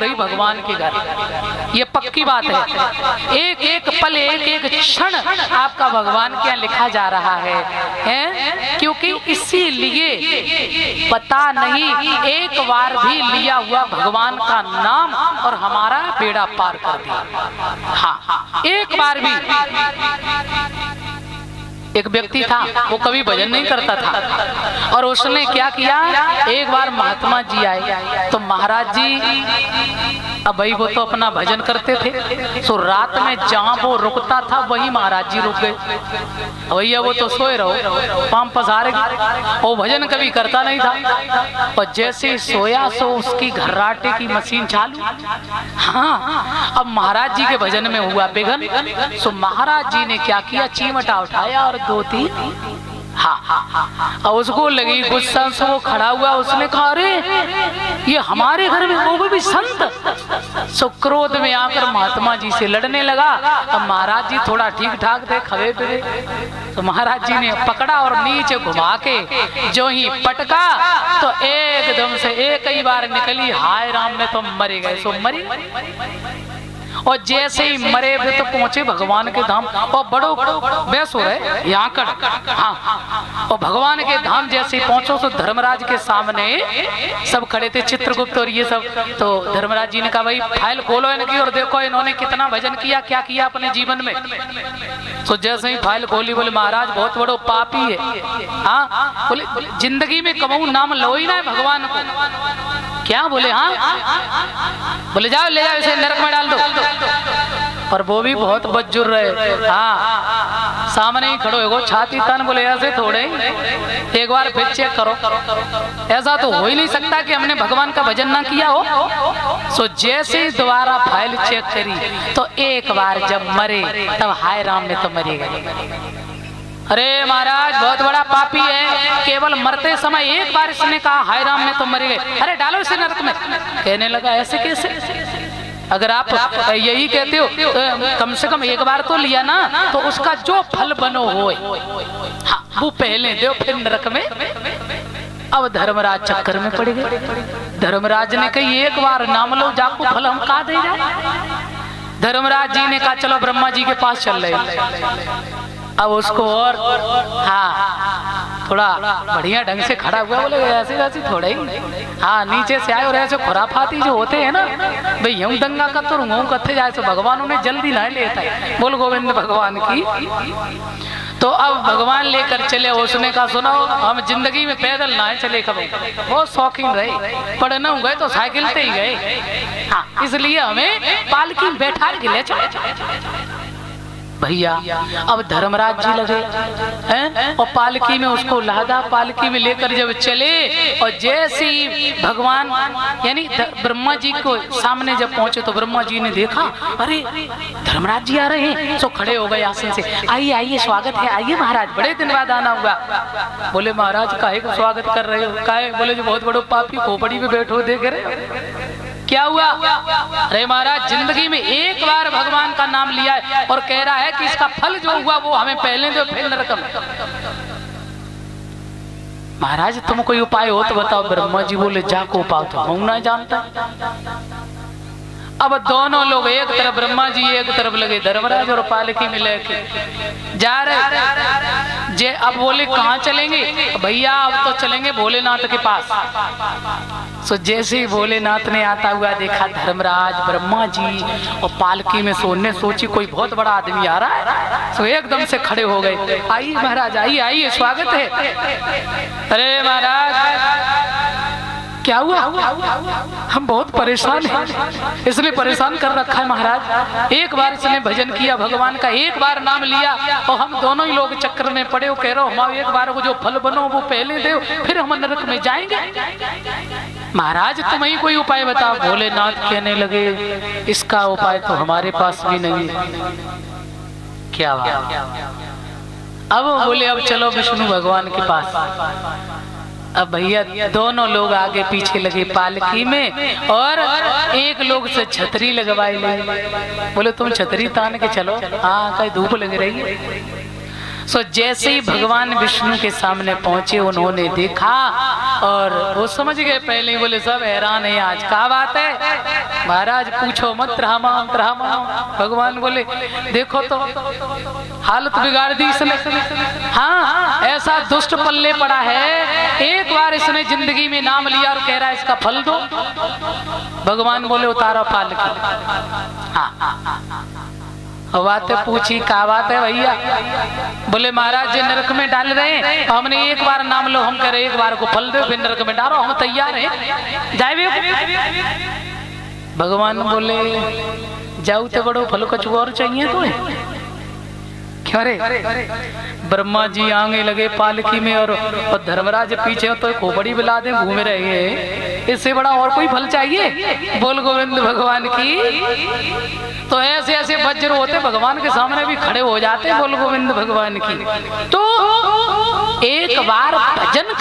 रही भगवान के घर ये पक्की बात है। एक एक पल, एक एक क्षण आपका भगवान के यहाँ लिखा जा रहा है। हैं? क्योंकि इसीलिए पता नहीं, एक बार भी लिया हुआ भगवान का नाम और हमारा बेड़ा पार कर दिया। हाँ एक बार भी। एक व्यक्ति था, वो कभी भजन नहीं करता था। और उसने क्या किया? एक बार महात्मा जी आए। तो महाराज जी अब भाई वो तो अपना भजन करते थे। तो रात में जहाँ वो रुकता था, वही महाराज जी रुक गए। भैया, वो तो सोए रहो पाम पसारेगी। वो भजन कभी करता नहीं था। और जैसे सोया, सो उसकी घर्राटे की मशीन चालू। हाँ अब महाराज जी के भजन में हुआ बेगन सो महाराज जी ने क्या किया? चीमटा उठाया और दो तीन हाँ हाँ और उसको लगी गुस्सा से वो खड़ा हुआ उसने कहा अरे ये हमारे घर में वो भी संत। सो क्रोध में आकर महात्मा जी से लड़ने लगा। अब महाराज जी थोड़ा ठीक ठाक थे खबे पे तो महाराज जी ने पकड़ा और नीचे घुमा के जो ही पटका तो एकदम से एक ही बार निकली। हाय राम में तो मरे गए सो मरी। और जैसे ही मरे हुए तो पहुँचे भगवान के धाम। और बड़ो बेस हो रहे यहाँ कर। हाँ और भगवान के धाम जैसे ही पहुंचो तो धर्मराज के सामने सब खड़े थे, चित्रगुप्त और ये सब। तो धर्मराज जी ने कहा, भाई, फ़ाइल खोलो इनकी और देखो इन्होंने कितना भजन किया, क्या किया अपने जीवन में? तो जैसे ही फ़ाइल खोली, बोले, महाराज, बहुत बड़ो पापी है। हाँ बोले, ज़िंदगी में कमाऊ नाम लो ही ना भगवान को। क्या बोले? हाँ? बोले? जाओ ले जाओ इसे नरक में डाल दो। पर वो भी बहुत बज्जुर रहे। हाँ। सामने ही खड़ो हो छाती तन बोले ऐसे थोड़े। एक बार फिर चेक करो। ऐसा तो हो ही नहीं सकता कि हमने भगवान का भजन ना किया हो। सो जैसे ही दोबारा फ़ाइल चेक करी तो एक बार जब मरे तब हाय राम में तो मरेगा। अरे महाराज बहुत बड़ा पापी है। केवल मरते समय एक बार इसने कहा हाय राम में तो मर गए अरे डालो इसे नरक में। कहने लगा ऐसे कैसे? अगर आप यही कहते हो तो कम से कम एक बार तो लिया ना तो उसका जो फल बनो हो हाँ, वो पहले दो फिर नरक में। अब धर्मराज चक्कर में पड़ गए। धर्मराज ने कही एक बार नाम लो जाको फल हम कहा दे जाए धर्मराज जी ने कहा चलो ब्रह्मा जी के पास चल रहे अब उसको और हाँ थोड़ा बढ़िया ढंग से खड़ा हुआ बोले ऐसे वैसे थोड़ा ही। हाँ नीचे से आए और ऐसे खुराफाती जो होते हैं ना, भाई यूँ दंगा कर तो रूंगों कथे जाए तो भगवान उन्हें जल्दी ना लेता है बोल गोविंद भगवान की। तो अब भगवान लेकर चले, उसने कहा, सुना, हम ज़िंदगी में पैदल ना चले कभी बहुत शौकीन रहे। पढ़े न गए तो साइकिल से ही गए। हाँ इसलिए हमें पालकी बैठा के ले चले। भैया, अब धर्मराज जी लगे, हैं? और पालकी में उसको लादा पालकी में लेकर जब चले, और जैसे ही भगवान, यानी ब्रह्मा जी को सामने जब पहुँचे तो ब्रह्मा जी ने देखा, अरे, धर्मराज जी आ रहे हैं तो खड़े हो गए आसन से। आइए आइए, स्वागत है, आइए महाराज, बड़े दिन बाद आना हुआ। बोले, महाराज, काहे को स्वागत कर रहे हो? काहे? बोले, जो बहुत बड़ो पापी खोपड़ी में बैठो, देख रहे क्या हुआ? अरे महाराज, ज़िंदगी में एक बार भगवान का नाम लिया है और कह रहा है कि इसका फल जो हुआ वो हमें पहले दो फिर नरकम। महाराज, तुम कोई उपाय हो तो बताओ, ब्रह्मा जी बोले, जाको उपाय तो हम ना जानता। अब दोनों लोग एक तरफ़ ब्रह्मा जी, एक तरफ़ लगे धर्मराज और पालकी में लेके जा रहे। जे, अब बोले, कहाँ चलेंगे? भैया, अब तो चलेंगे भोलेनाथ के पास। सो जैसे ही भोलेनाथ ने आता हुआ देखा धर्मराज, ब्रह्मा जी और पालकी में सोने सोची, कोई बहुत बड़ा आदमी आ रहा है? सो एकदम से खड़े हो गए। आइए महाराज, आइए आइए, स्वागत है। अरे महाराज, क्या हुआ? हम बहुत परेशान हैं। इसने परेशान कर रखा है महाराज। एक बार इसने भजन किया, भगवान का एक बार नाम लिया और हम दोनों ही लोग चक्कर में पड़े हो कह रहे हो हम एक बार वो जो फल बनो, वो पहले दे, फिर हम नरक में जाएँगे। महाराज तुम ही कोई उपाय बताओ? भोलेनाथ कहने लगे, इसका उपाय तो हमारे पास भी नहीं। क्या बात? अब बोले, अब चलो विष्णु भगवान के पास। अब भैया, दोनों लोग आगे पीछे लगे पालकी में, और एक लोग से छतरी लगवाई बोले, तुम छतरी तान के चलो। हाँ कहीं धूप लग रही है। सो जैसे ही भगवान विष्णु के सामने पहुँचे उन्होंने देखा और वो समझ गए पहले ही बोले सब हैरान है आज क्या बात है महाराज पूछो मत रामाम रामाम भगवान बोले देखो तो हालत बिगाड़ दी इसने हाँ ऐसा दुष्ट पल्ले पड़ा है एक बार इसने ज़िंदगी में नाम लिया और कह रहा है इसका फल दो भगवान बोले उतारो पाल हाँ बातें पूछी, क्या बात है भैया? बोले, महाराज जी, नरक में डाल रहे हैं। हमने एक बार नाम लो, हम कह रहे एक बार को फल दो, फिर नरक में डालो, हम तैयार हैं। जाए भगवान बोले, जाऊ तो बड़ो, फल कछु और चाहिए तो क्यों रे ब्रह्मा जी आगे लगे पालकी में और, धर्मराज पीछे तो खोपड़ी बिला दे घूम रहे हैं। इससे बड़ा और कोई फल चाहिए? बोल गोविंद भगवान की। तो ऐसे ऐसे वज्र होते भगवान के सामने भी खड़े हो जाते बोल गोविंद भगवान की। तो एक बार भजन